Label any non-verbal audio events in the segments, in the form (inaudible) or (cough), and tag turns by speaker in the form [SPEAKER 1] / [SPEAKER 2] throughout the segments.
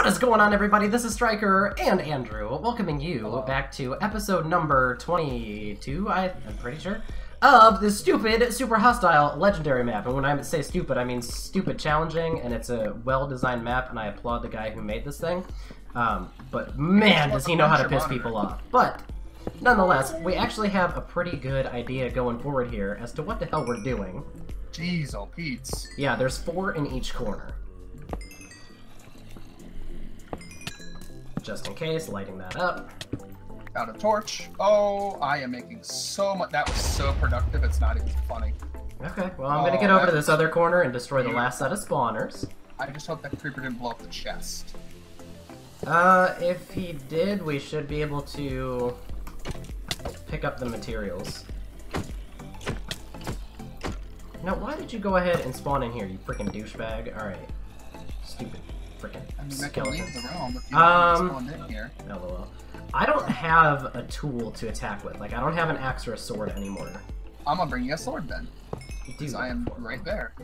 [SPEAKER 1] What is going on, everybody? This is Stryker and Andrew, welcoming you
[SPEAKER 2] Hello.
[SPEAKER 1] back to episode number 22, I, I'm pretty sure, of the stupid, super hostile legendary map. And when I say stupid, I mean stupid challenging, and it's a well-designed map, and I applaud the guy who made this thing. Um, but man, does he know how to piss people off. But nonetheless, we actually have a pretty good idea going forward here as to what the hell we're doing.
[SPEAKER 2] Jeez, all Pete's.
[SPEAKER 1] Yeah, there's four in each corner. Just in case, lighting that up.
[SPEAKER 2] Found a torch. Oh, I am making so much. That was so productive, it's not even funny.
[SPEAKER 1] Okay, well, I'm gonna
[SPEAKER 2] Oh,
[SPEAKER 1] get over to this other corner and destroy the last set of spawners.
[SPEAKER 2] I just hope that creeper didn't blow up the chest.
[SPEAKER 1] Uh, if he did, we should be able to pick up the materials. Now, why did you go ahead and spawn in here, you freaking douchebag? Alright. Stupid freaking
[SPEAKER 2] I mean, I can leave the realm if you
[SPEAKER 1] Um,
[SPEAKER 2] in here.
[SPEAKER 1] LOL. I don't have a tool to attack with. Like, I don't have an axe or a sword anymore.
[SPEAKER 2] I'm gonna bring you a sword then, because I am right there.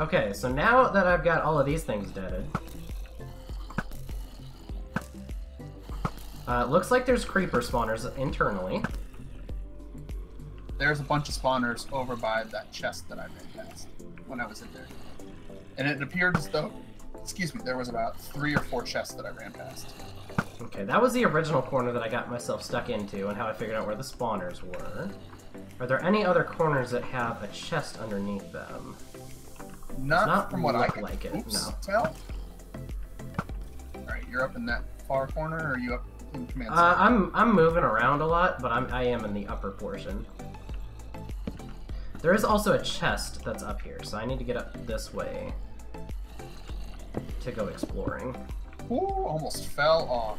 [SPEAKER 1] Okay, so now that I've got all of these things deaded, uh, it looks like there's creeper spawners internally.
[SPEAKER 2] There's a bunch of spawners over by that chest that I ran past when I was in there. And it appeared as though, excuse me, there was about three or four chests that I ran past.
[SPEAKER 1] Okay, that was the original corner that I got myself stuck into and how I figured out where the spawners were. Are there any other corners that have a chest underneath them?
[SPEAKER 2] Not,
[SPEAKER 1] not
[SPEAKER 2] from what I can
[SPEAKER 1] like it,
[SPEAKER 2] oops,
[SPEAKER 1] no.
[SPEAKER 2] tell. Alright, you're up in that far corner, or are you up in command
[SPEAKER 1] Uh,
[SPEAKER 2] center?
[SPEAKER 1] I'm I'm moving around a lot, but I'm I am in the upper portion. There is also a chest that's up here, so I need to get up this way to go exploring.
[SPEAKER 2] Ooh, almost fell off.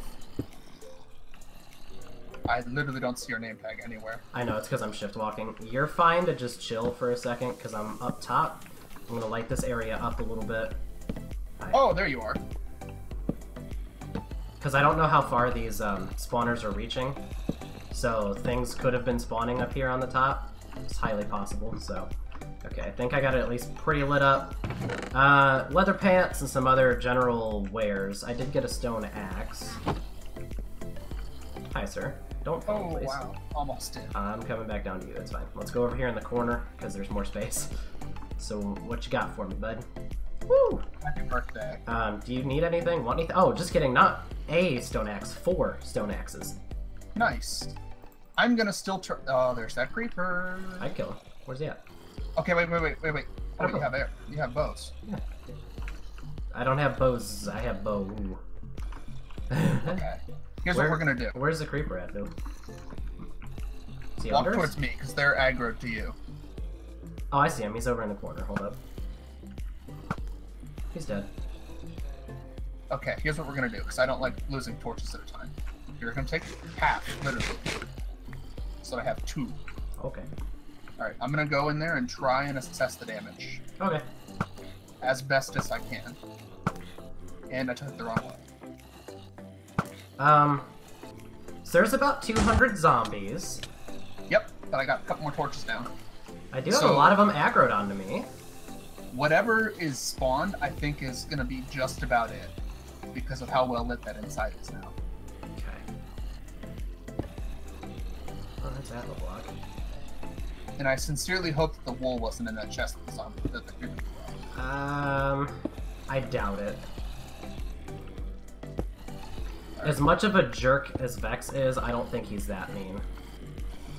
[SPEAKER 2] I literally don't see your name tag anywhere.
[SPEAKER 1] I know it's because I'm shift walking. You're fine to just chill for a second because I'm up top. I'm gonna light this area up a little bit
[SPEAKER 2] Oh, there you are.
[SPEAKER 1] because I don't know how far these um, spawners are reaching. So things could have been spawning up here on the top. It's highly possible. So, okay, I think I got it at least pretty lit up. Uh, leather pants and some other general wares. I did get a stone axe. Hi, sir. Don't fall,
[SPEAKER 2] Oh,
[SPEAKER 1] please.
[SPEAKER 2] wow. Almost did.
[SPEAKER 1] I'm coming back down to you. It's fine. Let's go over here in the corner because there's more space. (laughs) So, what you got for me, bud? Woo!
[SPEAKER 2] Happy birthday.
[SPEAKER 1] Um, do you need anything? Want anything? Oh, just kidding. Not a stone axe. Four stone axes.
[SPEAKER 2] Nice. I'm gonna still try. Oh, there's that creeper.
[SPEAKER 1] I'd kill him. Where's he at?
[SPEAKER 2] Okay, wait, wait, wait, wait, wait. What do
[SPEAKER 1] Oh.
[SPEAKER 2] you have there? You have bows. Yeah.
[SPEAKER 1] I don't have bows. I have bow.
[SPEAKER 2] Okay. (laughs) Here's
[SPEAKER 1] Where-
[SPEAKER 2] what we're gonna do.
[SPEAKER 1] Where's the creeper at, though?
[SPEAKER 2] Walk towards me, because they're aggro to you.
[SPEAKER 1] Oh, I see him. He's over in the corner. Hold up. He's dead.
[SPEAKER 2] Okay, here's what we're gonna do, because I don't like losing torches at a time. You're gonna take half, literally. So I have two.
[SPEAKER 1] Okay.
[SPEAKER 2] Alright, I'm gonna go in there and try and assess the damage
[SPEAKER 1] Okay.
[SPEAKER 2] as best as I can. And I took the wrong one.
[SPEAKER 1] Um. So there's about 200 zombies.
[SPEAKER 2] Yep, but I got a couple more torches down.
[SPEAKER 1] I do have a lot of them aggroed onto me.
[SPEAKER 2] Whatever is spawned, I think is gonna be just about it. Because of how well lit that inside is now.
[SPEAKER 1] That's at the block.
[SPEAKER 2] And I sincerely hope that the wool wasn't in that chest that the zombie that the creeper blew.
[SPEAKER 1] Um, I doubt it. As much of a jerk as Vechs is, I don't think he's that mean.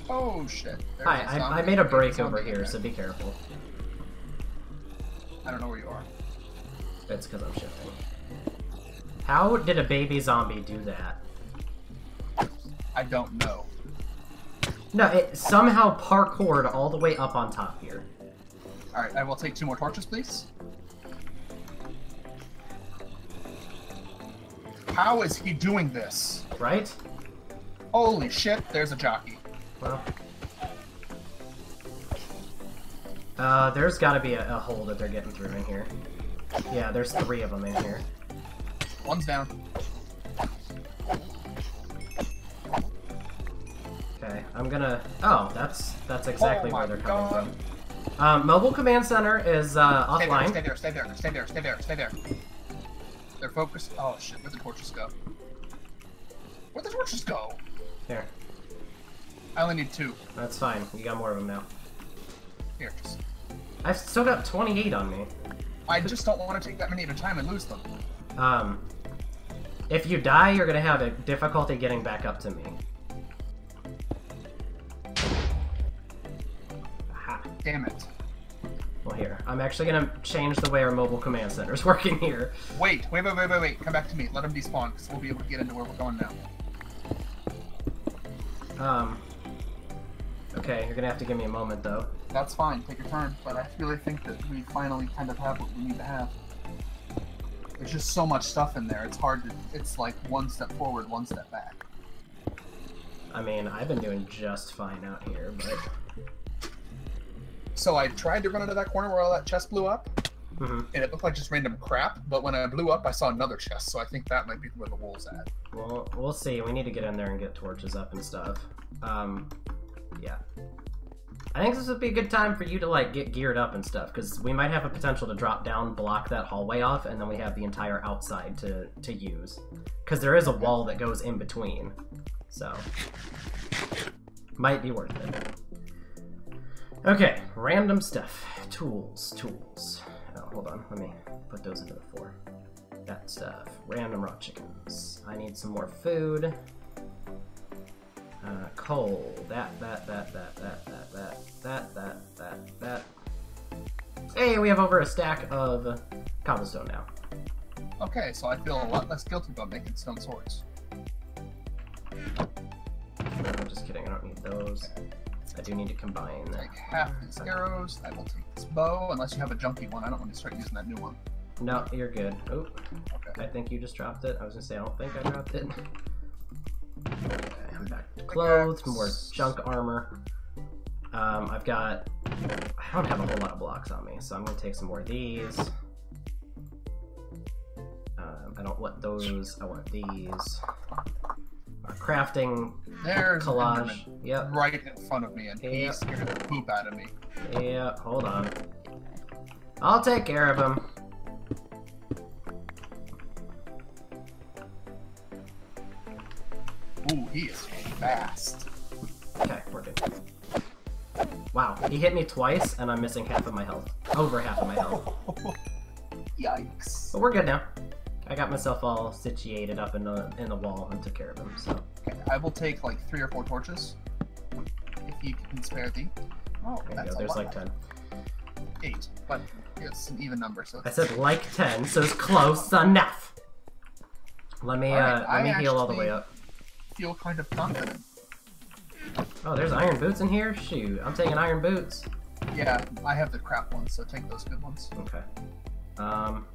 [SPEAKER 2] Oh shit. There's
[SPEAKER 1] Hi, I, I made a break over here,
[SPEAKER 2] there.
[SPEAKER 1] so be careful.
[SPEAKER 2] I don't know where you are.
[SPEAKER 1] It's because I'm shifting. How did a baby zombie do that?
[SPEAKER 2] I don't know.
[SPEAKER 1] No, it somehow parkoured all the way up on top here.
[SPEAKER 2] Alright, I will take two more torches, please. How is he doing this?
[SPEAKER 1] Right?
[SPEAKER 2] Holy shit, there's a jockey.
[SPEAKER 1] Well. Uh, there's gotta be a, a hole that they're getting through in here. Yeah, there's three of them in here.
[SPEAKER 2] One's down.
[SPEAKER 1] Okay, I'm gonna. Oh, that's that's exactly
[SPEAKER 2] Oh
[SPEAKER 1] where they're coming
[SPEAKER 2] God.
[SPEAKER 1] from. Um, mobile command center is uh,
[SPEAKER 2] Stay there,
[SPEAKER 1] offline.
[SPEAKER 2] stay there, stay there, stay there, stay there, stay there. They're focused. Oh shit, where'd the torches go? Where'd the torches go?
[SPEAKER 1] Here,
[SPEAKER 2] I only need two.
[SPEAKER 1] that's fine. You got more of them now.
[SPEAKER 2] Here, just.
[SPEAKER 1] I've still got 28 on me.
[SPEAKER 2] I just don't want to take that many at a time and lose them.
[SPEAKER 1] Um, if you die, you're gonna have a difficulty getting back up to me.
[SPEAKER 2] Damn it.
[SPEAKER 1] Well, here. I'm actually gonna change the way our mobile command center is (laughs) working here.
[SPEAKER 2] Wait, wait, wait, wait, wait, wait. Come back to me. Let them despawn, because we'll be able to get into where we're going now.
[SPEAKER 1] Um. Okay, you're gonna have to give me a moment though.
[SPEAKER 2] That's fine. Take your turn. But I really think that we finally kind of have what we need to have. There's just so much stuff in there. It's hard to. It's like one step forward, one step back.
[SPEAKER 1] I mean, I've been doing just fine out here, but.
[SPEAKER 2] So I tried to run into that corner where all that chest blew up,
[SPEAKER 1] Mhm.
[SPEAKER 2] and it looked like just random crap. But when I blew up, I saw another chest. So I think that might be where the wolves at.
[SPEAKER 1] Well, we'll see. We need to get in there and get torches up and stuff. Um, yeah. I think this would be a good time for you to like get geared up and stuff because we might have a potential to drop down, block that hallway off, and then we have the entire outside to to use. Because there is a wall that goes in between, so might be worth it. Okay, random stuff. Tools, tools. Oh, hold on. Let me put those into the four. That stuff. Random raw chickens. I need some more food. Uh, coal. That, that, that, that, that, that, that, that, that, that, that. Hey, we have over a stack of cobblestone now.
[SPEAKER 2] Okay, so I feel a lot less guilty about making stone swords.
[SPEAKER 1] No, I'm just kidding. I don't need those. I do need to combine.
[SPEAKER 2] Take half these arrows. I will take this bow, unless you have a junky one. I don't want to start using that new one.
[SPEAKER 1] No, you're good. Oh,
[SPEAKER 2] Okay.
[SPEAKER 1] I think you just dropped it. I was gonna say I don't think I dropped it. Okay, I'm back to clothes, more junk armor. Um, I've got. I don't have a whole lot of blocks on me, so I'm gonna take some more of these. Um, I don't want those. I want these. Uh, crafting
[SPEAKER 2] There's
[SPEAKER 1] collage. Yep.
[SPEAKER 2] right in front of me, and he scared the poop out of me.
[SPEAKER 1] Yeah. Hold on. I'll take care of him.
[SPEAKER 2] Ooh, he is fast.
[SPEAKER 1] Okay, we're good. Wow, he hit me twice, and I'm missing half of my health. Over half of my health. (laughs)
[SPEAKER 2] Yikes.
[SPEAKER 1] But we're good now. I got myself all situated up in the in the wall and took care of him. So
[SPEAKER 2] Okay, I will take like three or four torches. You can spare the. Oh,
[SPEAKER 1] there
[SPEAKER 2] that's
[SPEAKER 1] There's like ten.
[SPEAKER 2] Eight, but it's an even number, so
[SPEAKER 1] I said like ten, so it's close enough. Let me uh, let me heal all the way up.
[SPEAKER 2] feel kind of confident.
[SPEAKER 1] Oh, there's iron boots in here. Shoot, I'm taking iron boots.
[SPEAKER 2] Yeah, I have the crap ones, so take those good ones.
[SPEAKER 1] Okay. Um.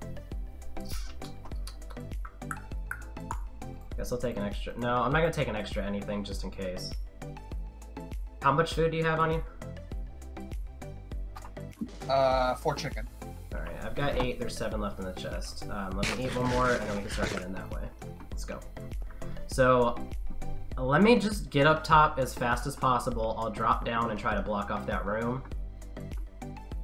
[SPEAKER 1] Guess I'll take an extra. No, I'm not gonna take an extra anything just in case. How much food do you have on you?
[SPEAKER 2] Uh, four chicken.
[SPEAKER 1] Alright, I've got eight. There's seven left in the chest. Um, let me eat one more, and then we can start heading that way. Let's go. So, let me just get up top as fast as possible. I'll drop down and try to block off that room.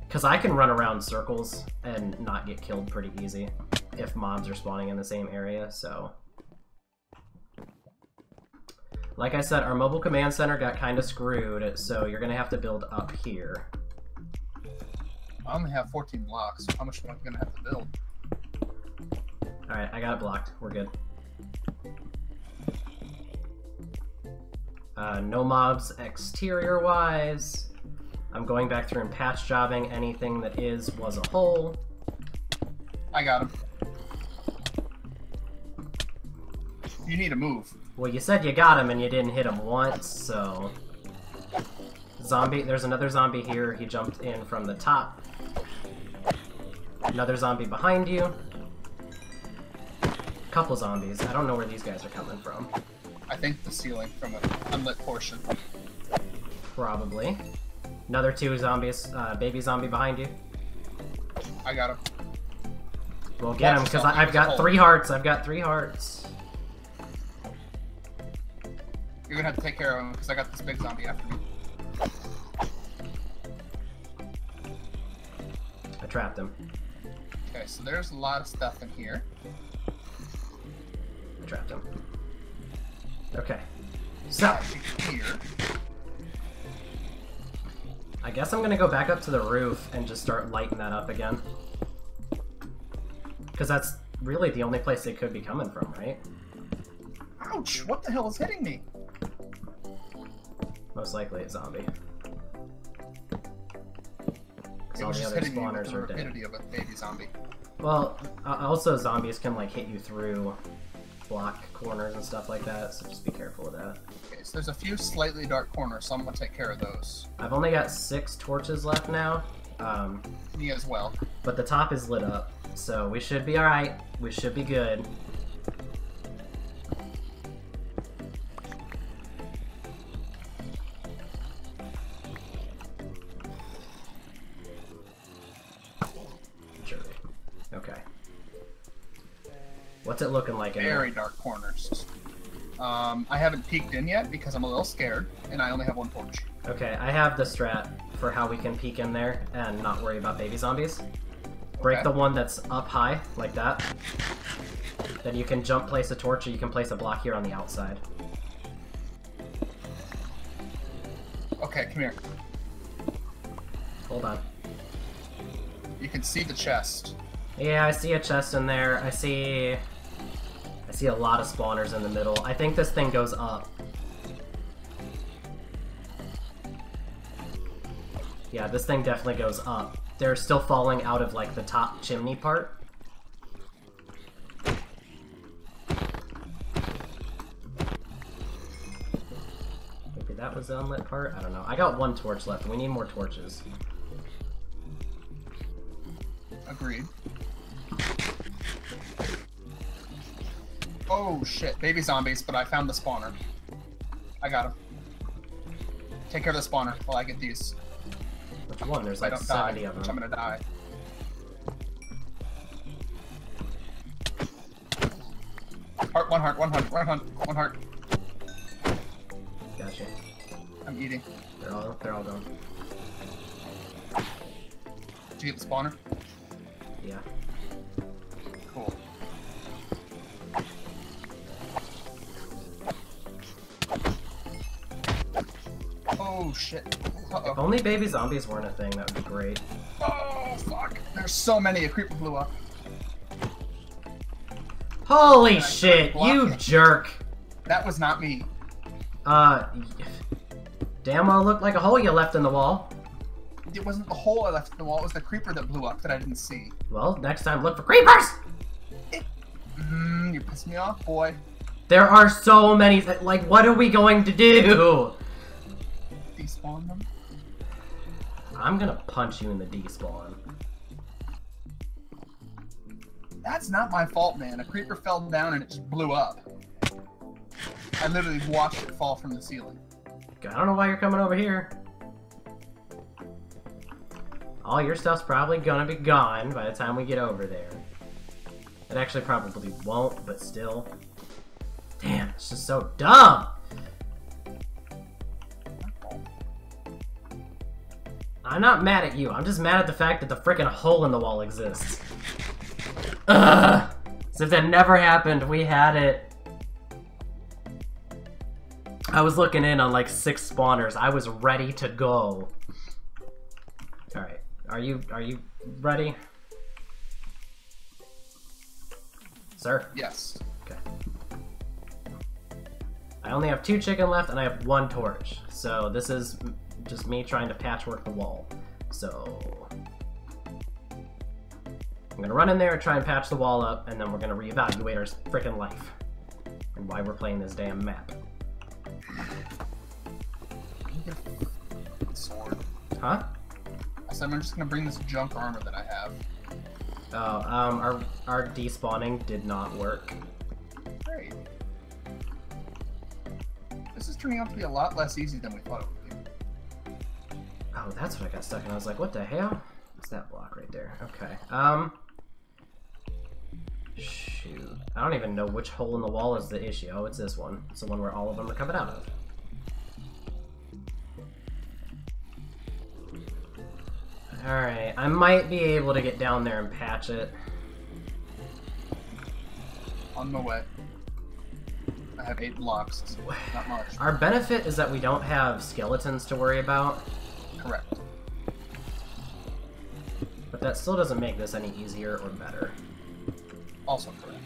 [SPEAKER 1] Because I can run around circles and not get killed pretty easy if mobs are spawning in the same area, so... Like I said, our mobile command center got kind of screwed, so you're going to have to build up here.
[SPEAKER 2] I only have 14 blocks. How much am I gonna have to build?
[SPEAKER 1] Alright, I got it blocked. We're good. Uh, no mobs exterior wise. I'm going back through and patch jobbing. Anything that is was a hole.
[SPEAKER 2] I got him. You need to move.
[SPEAKER 1] Well, you said you got him and you didn't hit him once, so. Zombie, there's another zombie here. He jumped in from the top. Another zombie behind you. Couple zombies. I don't know where these guys are coming from.
[SPEAKER 2] I think the ceiling from an unlit portion.
[SPEAKER 1] Probably. Another two zombies, uh, baby zombie behind you.
[SPEAKER 2] I got him.
[SPEAKER 1] Well, get him because I've got three hearts. I've got three hearts.
[SPEAKER 2] You're gonna have to take care of him because I got this big zombie after me.
[SPEAKER 1] I trapped him.
[SPEAKER 2] Okay, so there's a lot of stuff in here.
[SPEAKER 1] I trapped him. Okay. So,
[SPEAKER 2] I here.
[SPEAKER 1] I guess I'm gonna go back up to the roof and just start lighting that up again. Because that's really the only place they could be coming from, right?
[SPEAKER 2] Ouch! What the hell is hitting me?
[SPEAKER 1] Most likely a zombie. 'Cause
[SPEAKER 2] It
[SPEAKER 1] all
[SPEAKER 2] was
[SPEAKER 1] the
[SPEAKER 2] just
[SPEAKER 1] other
[SPEAKER 2] hitting me with
[SPEAKER 1] spawners
[SPEAKER 2] the
[SPEAKER 1] are dead.
[SPEAKER 2] rapidity of a baby zombie.
[SPEAKER 1] Well, uh, also zombies can like hit you through block corners and stuff like that, so just be careful with that.
[SPEAKER 2] Okay, so there's a few slightly dark corners, so I'm gonna take care of those.
[SPEAKER 1] I've only got six torches left now, um,
[SPEAKER 2] Me as well.
[SPEAKER 1] but the top is lit up, so we should be alright. We should be good. Okay. What's it looking like in there?
[SPEAKER 2] Very dark corners. Um, I haven't peeked in yet because I'm a little scared, and I only have one torch.
[SPEAKER 1] Okay, I have the strat for how we can peek in there and not worry about baby zombies. Break
[SPEAKER 2] Okay.
[SPEAKER 1] the one that's up high, like that. Then you can jump place a torch or you can place a block here on the outside.
[SPEAKER 2] Okay, come here.
[SPEAKER 1] Hold on.
[SPEAKER 2] You can see the chest.
[SPEAKER 1] Yeah, I see a chest in there. I see... I see a lot of spawners in the middle. I think this thing goes up. Yeah, this thing definitely goes up. They're still falling out of, like, the top chimney part. Maybe that was the unlit part? I don't know. I got one torch left. We need more torches.
[SPEAKER 2] Agreed. Oh shit, baby zombies, but I found the spawner. I got him. Take care of the spawner while I get these.
[SPEAKER 1] Which one? There's
[SPEAKER 2] I
[SPEAKER 1] like
[SPEAKER 2] don't die,
[SPEAKER 1] 70 of
[SPEAKER 2] which I'm gonna die. Heart, one heart, one heart, one heart, one heart.
[SPEAKER 1] Gotcha.
[SPEAKER 2] I'm eating.
[SPEAKER 1] They're all, they're all gone.
[SPEAKER 2] Did you get the spawner?
[SPEAKER 1] Yeah.
[SPEAKER 2] Oh shit. Uh-oh.
[SPEAKER 1] only baby zombies weren't a thing, that would be great.
[SPEAKER 2] Oh fuck. There's so many. A creeper blew up.
[SPEAKER 1] Holy
[SPEAKER 2] I
[SPEAKER 1] shit, you
[SPEAKER 2] it.
[SPEAKER 1] jerk!
[SPEAKER 2] That was not me.
[SPEAKER 1] Uh, damn well looked like a hole you left in the wall.
[SPEAKER 2] It wasn't the hole I left in the wall. It was the creeper that blew up that I didn't see.
[SPEAKER 1] Well, next time look for creepers!
[SPEAKER 2] Mmm, you pissed me off, boy.
[SPEAKER 1] There are so many, like, what are we going to do?
[SPEAKER 2] Despawn them.
[SPEAKER 1] I'm gonna punch you in the despawn.
[SPEAKER 2] That's not my fault, man. A creeper fell down and it just blew up. I literally watched it fall from the ceiling.
[SPEAKER 1] I don't know why you're coming over here. All your stuff's probably gonna be gone by the time we get over there. It actually probably won't, but still. Damn, it's just so dumb! I'm not mad at you, I'm just mad at the fact that the freaking hole in the wall exists. Ugh! As if that never happened, we had it. I was looking in on like six spawners. I was ready to go. Alright. Are you are you ready? Sir?
[SPEAKER 2] Yes.
[SPEAKER 1] Okay. I only have two chicken left and I have one torch. So this is just me trying to patchwork the wall. So I'm gonna run in there and try and patch the wall up, and then we're gonna reevaluate our freaking life and why we're playing this damn map.
[SPEAKER 2] Sword.
[SPEAKER 1] Huh?
[SPEAKER 2] I said I'm just gonna bring this junk armor that I have.
[SPEAKER 1] Oh, um, our our despawning did not work.
[SPEAKER 2] Great. This is turning out to be a lot less easy than we thought it would be.
[SPEAKER 1] Oh, that's what I got stuck in. I was like, what the hell? What's that block right there? Okay. Um. Shoot. I don't even know which hole in the wall is the issue. Oh, it's this one. It's the one where all of them are coming out of. Alright, I might be able to get down there and patch it.
[SPEAKER 2] On my way. I have eight blocks. so Not much.
[SPEAKER 1] Our benefit is that we don't have skeletons to worry about,
[SPEAKER 2] Correct.
[SPEAKER 1] but that still doesn't make this any easier or better.
[SPEAKER 2] Also correct.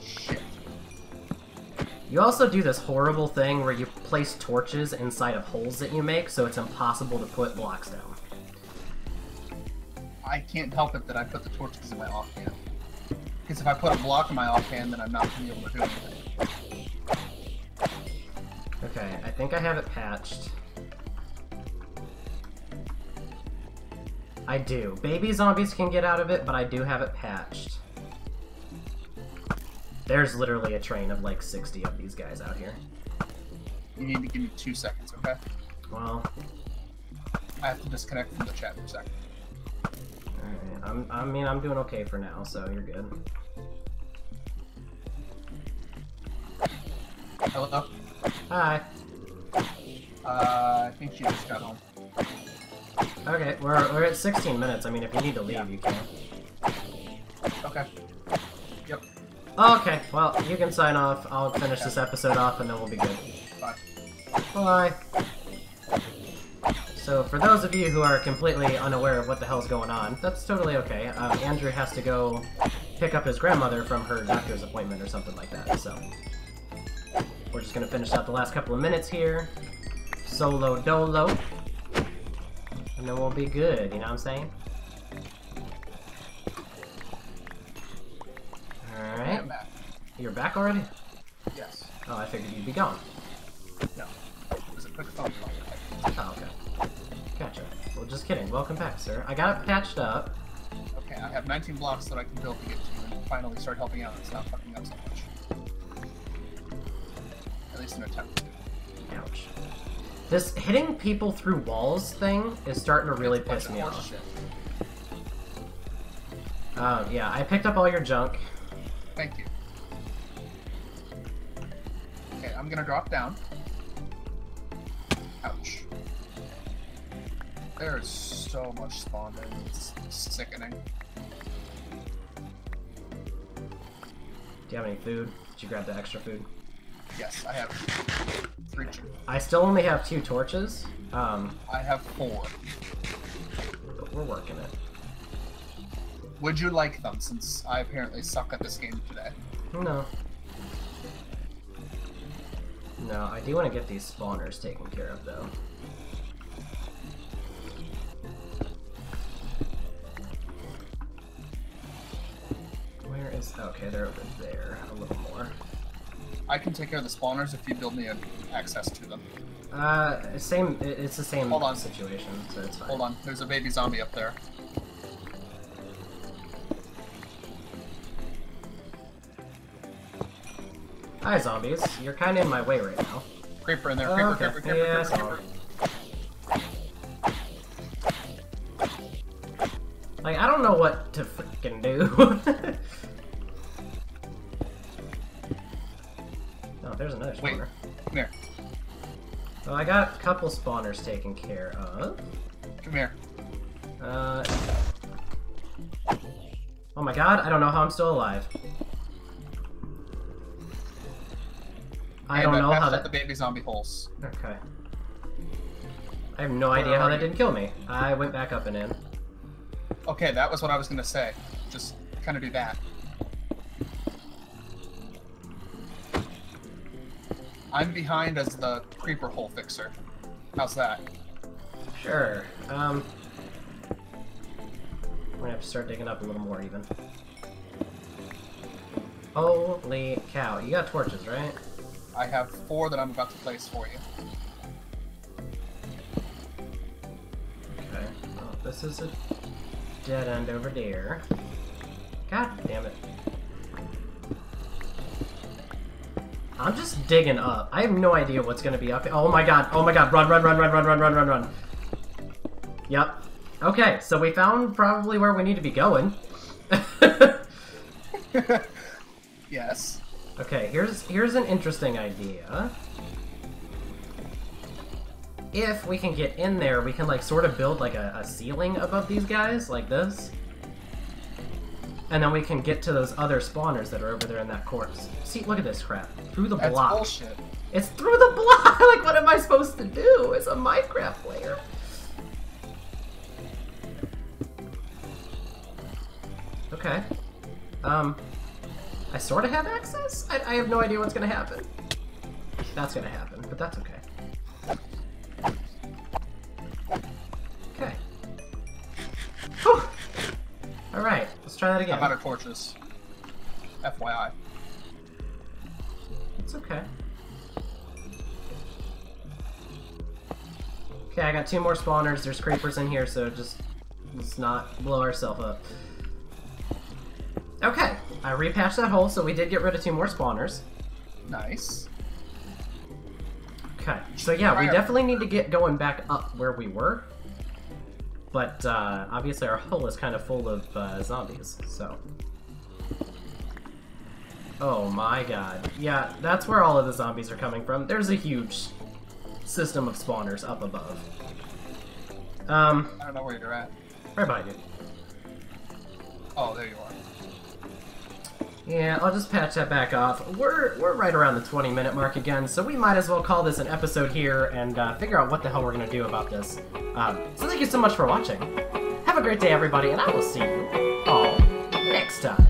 [SPEAKER 2] Shit.
[SPEAKER 1] You also do this horrible thing where you place torches inside of holes that you make, so it's impossible to put blocks down.
[SPEAKER 2] I can't help it that I put the torches in my offhand. Because if I put a block in my offhand, then I'm not going to be able to do anything.
[SPEAKER 1] Okay, I think I have it patched. I do. Baby zombies can get out of it, but I do have it patched. There's literally a train of like 60 of these guys out here.
[SPEAKER 2] You need to give me two seconds, okay?
[SPEAKER 1] Well,
[SPEAKER 2] I have to disconnect from the chat for a second.
[SPEAKER 1] I'm, I mean, I'm doing okay for now, so you're good.
[SPEAKER 2] Hello?
[SPEAKER 1] Hi.
[SPEAKER 2] Uh, I think she just got home.
[SPEAKER 1] Okay, we're, we're at 16 minutes. I mean, if you need to leave, you can.
[SPEAKER 2] Okay. Yep.
[SPEAKER 1] Okay, well, you can sign off. I'll finish this episode off, and then we'll be good.
[SPEAKER 2] Bye.
[SPEAKER 1] Bye. So, for those of you who are completely unaware of what the hell's going on, that's totally okay. Uh, Andrew has to go pick up his grandmother from her doctor's appointment or something like that, so. We're just gonna finish out the last couple of minutes here. Solo dolo. And then we'll be good, you know what I'm saying? Alright. You're back already?
[SPEAKER 2] Yes.
[SPEAKER 1] Oh, I figured you'd be gone.
[SPEAKER 2] No. It was a quick phone call.
[SPEAKER 1] Gotcha. Well, just kidding. Welcome back, sir. I got it patched up.
[SPEAKER 2] Okay, I have 19 blocks that I can build to get to and finally start helping out. It's not fucking up so much. At least an attempt.
[SPEAKER 1] Ouch. This hitting people through walls thing is starting to really
[SPEAKER 2] It's a bunch
[SPEAKER 1] piss me off.
[SPEAKER 2] shit.
[SPEAKER 1] Uh, yeah, I picked up all your junk.
[SPEAKER 2] Thank you. Okay, I'm gonna drop down. There is so much spawn there. It's sickening.
[SPEAKER 1] Do you have any food? Did you grab the extra food?
[SPEAKER 2] Yes, I have three.
[SPEAKER 1] I still only have two torches, um,
[SPEAKER 2] I have four.
[SPEAKER 1] but we're working it.
[SPEAKER 2] Would you like them since I apparently suck at this game today?
[SPEAKER 1] No. No, I do want to get these spawners taken care of, though. Where is... Okay, they're over there, a little more.
[SPEAKER 2] I can take care of the spawners if you build me a access to them.
[SPEAKER 1] Uh, same... It's the same
[SPEAKER 2] Hold on.
[SPEAKER 1] situation, so it's fine.
[SPEAKER 2] Hold on, there's a baby zombie up there.
[SPEAKER 1] Hi, zombies. You're kind of in my way right now.
[SPEAKER 2] Creeper in there. Creeper,
[SPEAKER 1] okay.
[SPEAKER 2] creeper, creeper,
[SPEAKER 1] Yeah,
[SPEAKER 2] creeper, creeper.
[SPEAKER 1] Like, I don't know what to freaking do. (laughs) couple spawners taken care of.
[SPEAKER 2] Come here.
[SPEAKER 1] Uh. Oh my god, I don't know how I'm still alive. I don't know how that.
[SPEAKER 2] the baby zombie holes.
[SPEAKER 1] Okay. I have no idea how that
[SPEAKER 2] you?
[SPEAKER 1] didn't kill me. I went back up and in.
[SPEAKER 2] Okay, that was what I was gonna say. Just kind of do that. I'm behind as the creeper hole fixer. How's that?
[SPEAKER 1] Sure. Um. I'm gonna have to start digging up a little more, even. Holy cow! You got torches, right?
[SPEAKER 2] I have four that I'm about to place for you.
[SPEAKER 1] Okay. Well, this is a dead end over there. God damn it. I'm just digging up. I have no idea what's gonna be up. Oh my god! Oh my god! Run! Run! Run! Run! Run! Run! Run! Run! Run! Yep. Okay, so we found probably where we need to be going. (laughs)
[SPEAKER 2] yes.
[SPEAKER 1] Okay, here's here's an interesting idea. If we can get in there, we can like sort of build like a, a ceiling above these guys, like this. And then we can get to those other spawners that are over there in that course. See, look at this crap. Through the
[SPEAKER 2] That's
[SPEAKER 1] block.
[SPEAKER 2] bullshit.
[SPEAKER 1] It's through the block! (laughs) like, what am I supposed to do? It's a Minecraft player. Okay. Um, I sort of have access? I, I have no idea what's gonna happen. That's gonna happen, but that's okay. Okay. Whew. Alright, let's try that again.
[SPEAKER 2] I'm out of torches. FYI.
[SPEAKER 1] It's okay. Okay, I got two more spawners. There's creepers in here, so just let's not blow ourselves up. Okay, I repatched that hole, so we did get rid of two more spawners.
[SPEAKER 2] Nice.
[SPEAKER 1] Okay, so yeah, we definitely need to get going back up where we were. But uh, obviously our hull is kind of full of uh, zombies, so. Oh my god. Yeah, that's where all of the zombies are coming from. There's a huge system of spawners up above. Um,
[SPEAKER 2] I don't know where you're at.
[SPEAKER 1] right behind you.
[SPEAKER 2] Oh, there you are.
[SPEAKER 1] Yeah, I'll just patch that back off. We're we're right around the 20 minute mark again, so we might as well call this an episode here and uh, figure out what the hell we're gonna do about this. Um, so thank you so much for watching. Have a great day, everybody, and I will see you all next time.